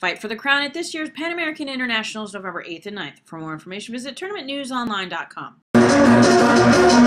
Fight for the crown at this year's Pan American Internationals November 8th and 9th. For more information, visit tournamentnewsonline.com.